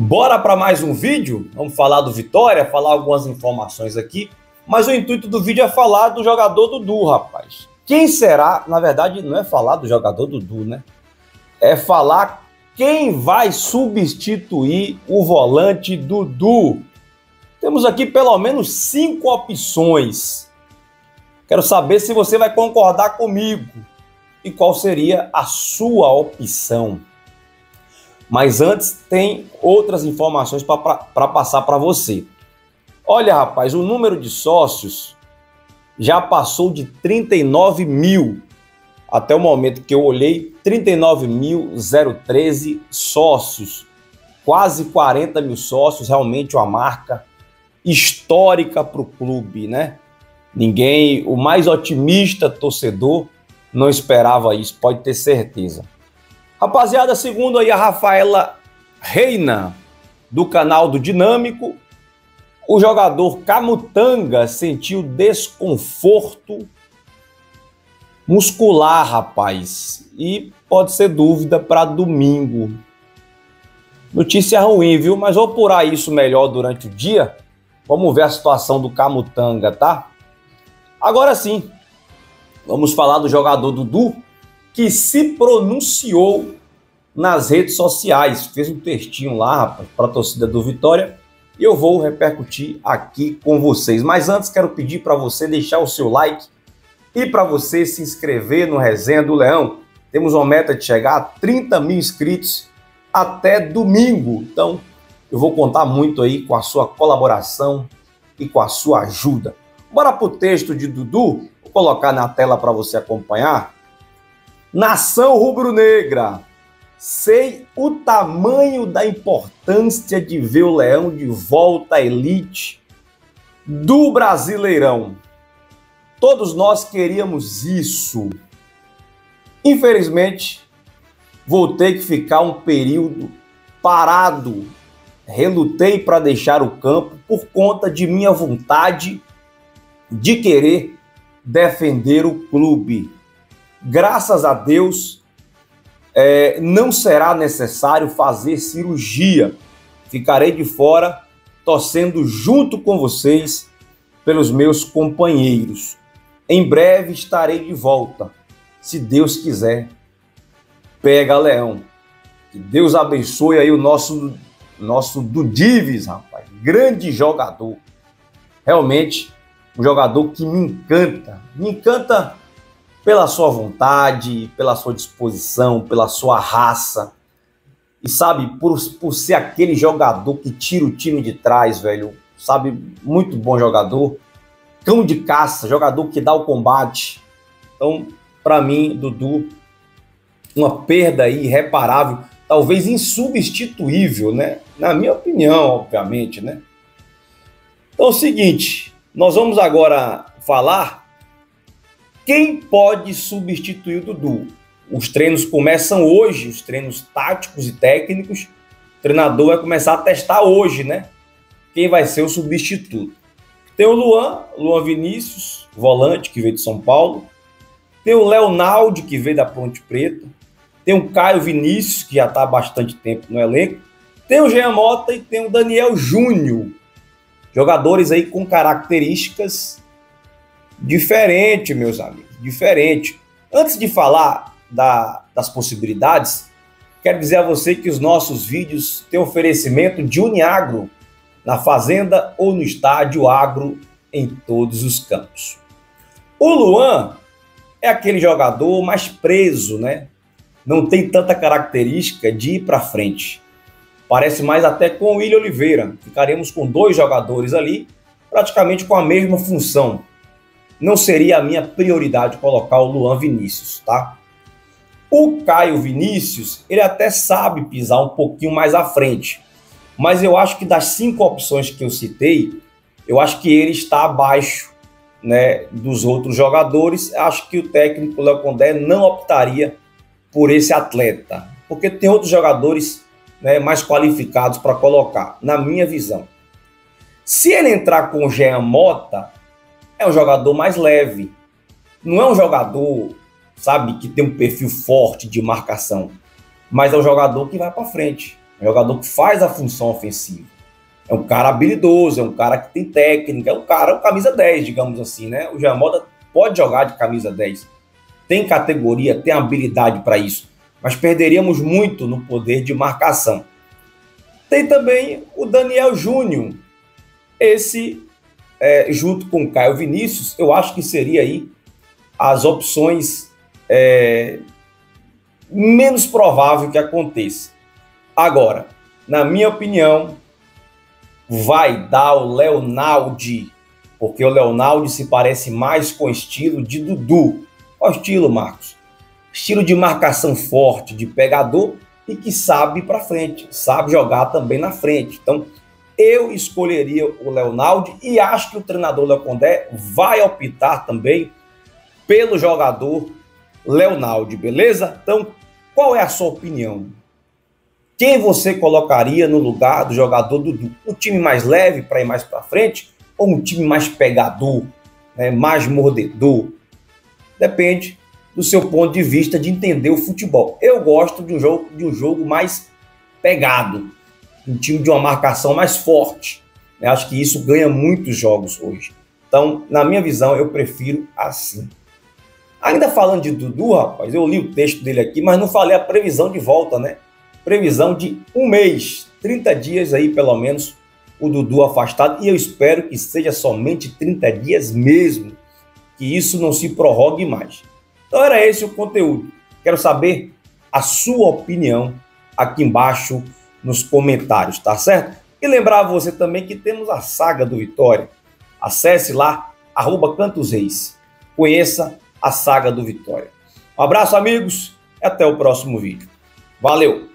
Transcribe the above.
Bora para mais um vídeo? Vamos falar do Vitória, falar algumas informações aqui. Mas o intuito do vídeo é falar do jogador Dudu, rapaz. Quem será? Na verdade, não é falar do jogador Dudu, né? É falar quem vai substituir o volante Dudu. Temos aqui pelo menos cinco opções. Quero saber se você vai concordar comigo e qual seria a sua opção. Mas antes, tem outras informações para passar para você. Olha, rapaz, o número de sócios já passou de 39 mil. Até o momento que eu olhei, 39.013 sócios. Quase 40 mil sócios, realmente uma marca histórica para o clube, né? Ninguém, o mais otimista torcedor, não esperava isso, pode ter certeza. Rapaziada, segundo aí a Rafaela Reina, do canal do Dinâmico, o jogador Camutanga sentiu desconforto muscular, rapaz, e pode ser dúvida para domingo. Notícia ruim, viu? Mas vou apurar isso melhor durante o dia. Vamos ver a situação do Camutanga, tá? Agora sim, vamos falar do jogador Dudu, que se pronunciou nas redes sociais, fez um textinho lá para a torcida do Vitória e eu vou repercutir aqui com vocês. Mas antes quero pedir para você deixar o seu like e para você se inscrever no Resenha do Leão. Temos uma meta de chegar a 30 mil inscritos até domingo. Então eu vou contar muito aí com a sua colaboração e com a sua ajuda. Bora para o texto de Dudu, vou colocar na tela para você acompanhar. Nação rubro-negra, sei o tamanho da importância de ver o Leão de volta à elite do Brasileirão. Todos nós queríamos isso. Infelizmente, vou ter que ficar um período parado. Relutei para deixar o campo por conta de minha vontade de querer defender o clube graças a Deus, é, não será necessário fazer cirurgia. Ficarei de fora, torcendo junto com vocês pelos meus companheiros. Em breve estarei de volta, se Deus quiser. Pega, Leão. Que Deus abençoe aí o nosso, nosso Dudives, rapaz. Grande jogador. Realmente, um jogador que me encanta. Me encanta pela sua vontade, pela sua disposição, pela sua raça. E sabe, por, por ser aquele jogador que tira o time de trás, velho. Sabe, muito bom jogador. Cão de caça, jogador que dá o combate. Então, para mim, Dudu, uma perda irreparável, talvez insubstituível, né? Na minha opinião, obviamente, né? Então é o seguinte, nós vamos agora falar quem pode substituir o Dudu? Os treinos começam hoje, os treinos táticos e técnicos. O treinador vai começar a testar hoje, né? Quem vai ser o substituto? Tem o Luan, Luan Vinícius, volante que veio de São Paulo. Tem o Leonaldo, que veio da Ponte Preta. Tem o Caio Vinícius, que já está há bastante tempo no elenco. Tem o Jean Mota e tem o Daniel Júnior. Jogadores aí com características Diferente, meus amigos, diferente. Antes de falar da, das possibilidades, quero dizer a você que os nossos vídeos têm oferecimento de Uniagro, na fazenda ou no estádio agro, em todos os campos. O Luan é aquele jogador mais preso, né? Não tem tanta característica de ir para frente. Parece mais até com o William Oliveira. Ficaremos com dois jogadores ali, praticamente com a mesma função não seria a minha prioridade colocar o Luan Vinícius, tá? O Caio Vinícius, ele até sabe pisar um pouquinho mais à frente, mas eu acho que das cinco opções que eu citei, eu acho que ele está abaixo né, dos outros jogadores. Acho que o técnico Léo Condé não optaria por esse atleta, porque tem outros jogadores né, mais qualificados para colocar, na minha visão. Se ele entrar com o Jean Mota, é um jogador mais leve. Não é um jogador, sabe, que tem um perfil forte de marcação, mas é um jogador que vai para frente. um jogador que faz a função ofensiva. É um cara habilidoso, é um cara que tem técnica, é um cara, um camisa 10, digamos assim, né? O Jamoda pode jogar de camisa 10. Tem categoria, tem habilidade para isso. Mas perderíamos muito no poder de marcação. Tem também o Daniel Júnior. Esse, é, junto com Caio Vinícius, eu acho que seria aí as opções é, menos provável que aconteça. Agora, na minha opinião, vai dar o Leonaldi, porque o Leonaldi se parece mais com o estilo de Dudu. Qual estilo, Marcos? Estilo de marcação forte, de pegador e que sabe para frente, sabe jogar também na frente. Então, eu escolheria o Leonaldi e acho que o treinador Léo Condé vai optar também pelo jogador Leonaldi, beleza? Então, qual é a sua opinião? Quem você colocaria no lugar do jogador Dudu? Um time mais leve para ir mais para frente ou um time mais pegador, né, mais mordedor? Depende do seu ponto de vista de entender o futebol. Eu gosto de um jogo, de um jogo mais pegado, um time de uma marcação mais forte. Eu né? acho que isso ganha muitos jogos hoje. Então, na minha visão, eu prefiro assim. Ainda falando de Dudu, rapaz, eu li o texto dele aqui, mas não falei a previsão de volta, né? previsão de um mês, 30 dias aí pelo menos, o Dudu afastado, e eu espero que seja somente 30 dias mesmo, que isso não se prorrogue mais. Então era esse o conteúdo. Quero saber a sua opinião aqui embaixo nos comentários, tá certo? E lembrar você também que temos a saga do Vitória. Acesse lá, arroba Cantos Reis. Conheça a saga do Vitória. Um abraço, amigos, e até o próximo vídeo. Valeu!